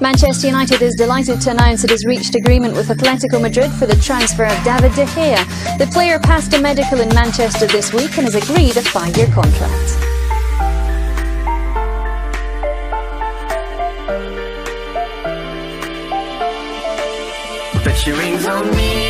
Manchester United is delighted to announce it has reached agreement with Atletico Madrid for the transfer of David De Gea. The player passed a medical in Manchester this week and has agreed a five-year contract. Rings on me,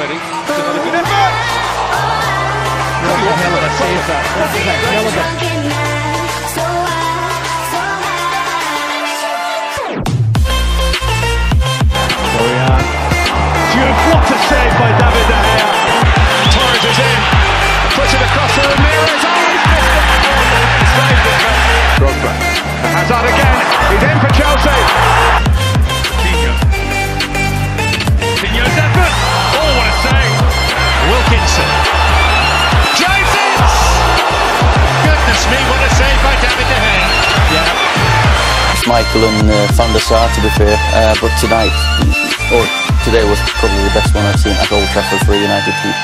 already. Still not a good effort. hell of a save that. That was a hell of a Dorian. Jude, what a save by David De Gea. Torres is in. Puts it across to Ramirez. Oh, he's missed it. Saved it. Michael and uh, Van der Sar to be fair, uh, but tonight, or today was probably the best one I've seen at Old Trafford for a United team.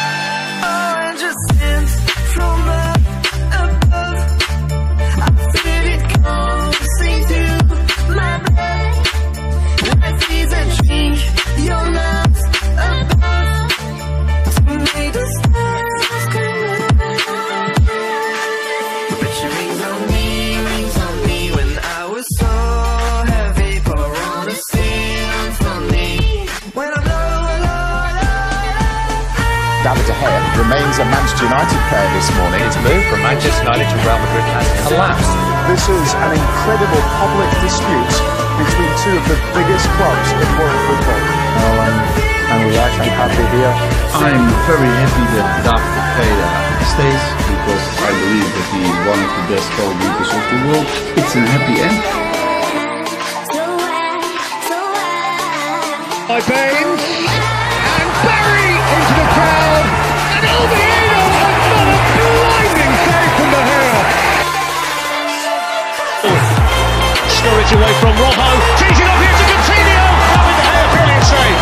David De Gea remains a Manchester United player this morning. His move from Manchester United to Real Madrid has collapsed. This is an incredible public dispute between two of the biggest clubs in world football. Well, I'm, I'm relaxed, I'm happy here. I'm very happy that David De Gea stays because I believe that he is one of the best goalkeepers of the world. It's a happy end. by Baines. Sturridge away from Rojo. Tees it up here to Coutinho. David De Gea, brilliant save.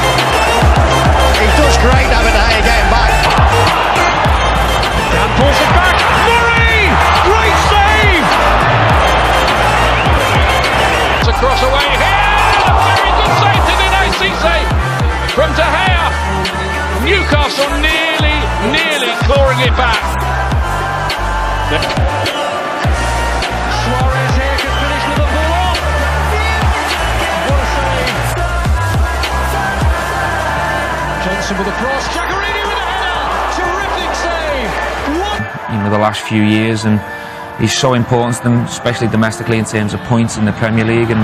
He does great, David De Gea getting back. Dan pulls it back. Murray! Great save! It's a cross away here. Very good save to deny Cisse from De Gea. Newcastle nearly, nearly clawing it back. With a cross. Giaccherini with a header. Terrific save. What you know the last few years and he's so important to them especially domestically in terms of points in the Premier League and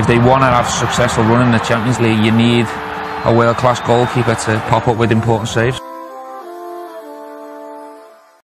if they want to have successful run in the Champions League you need a world-class goalkeeper to pop up with important saves